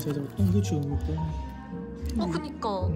잘 잡았다. 어, 이거 너무 예뻐. 어 그니까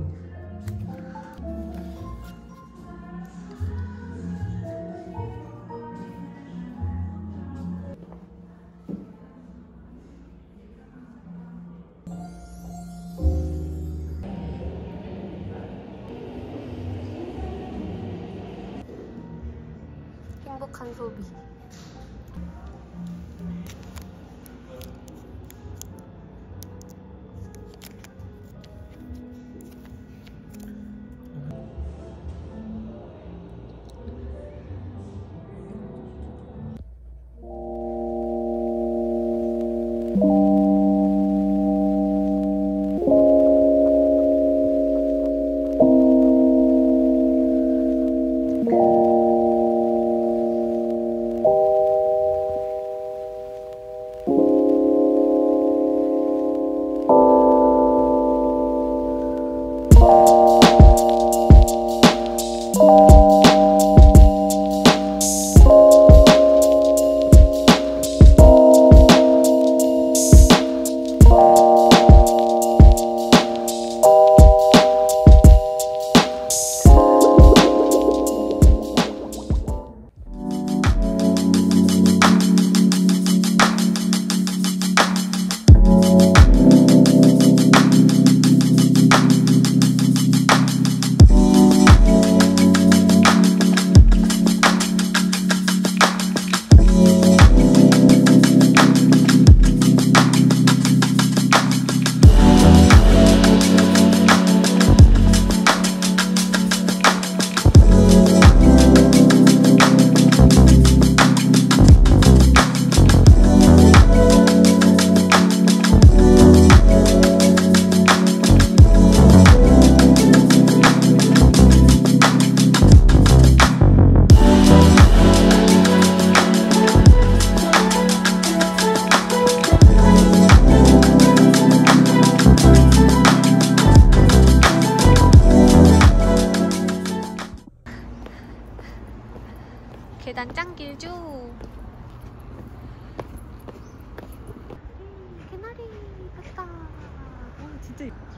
deep.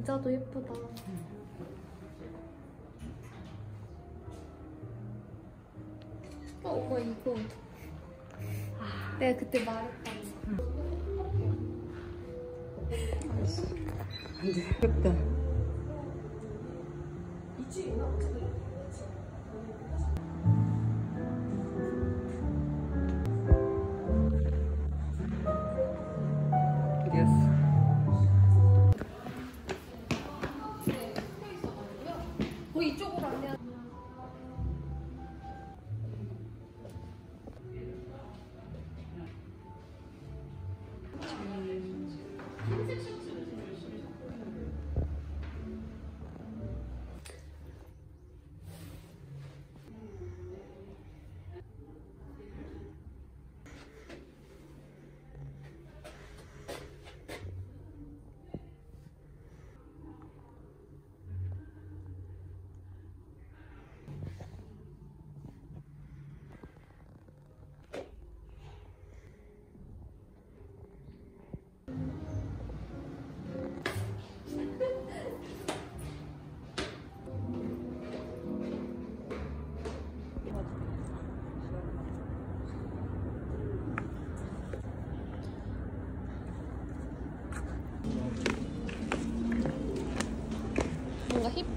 의자도 예쁘다 어 오빠 이거 내가 그때 말했다 예쁘다. 예스.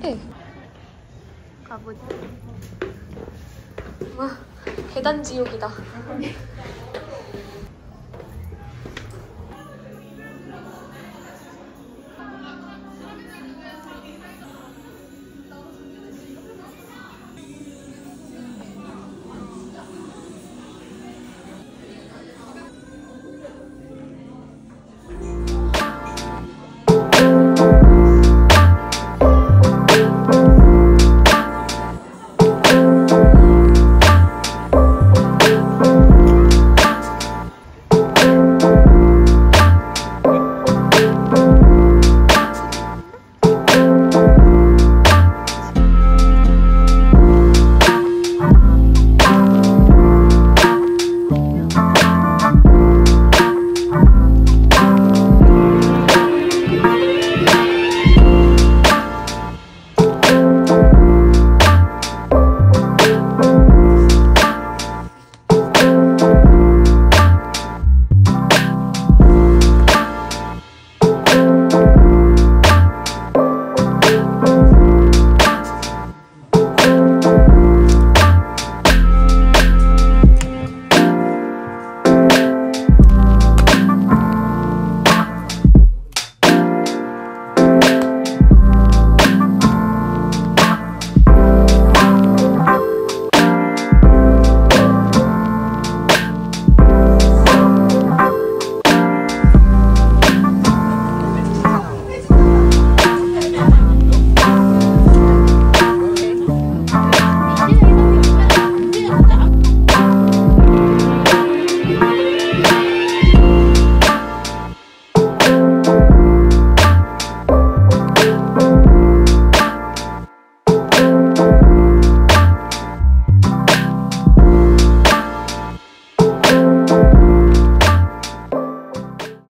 해. 가보자. 와, 계단 지옥이다.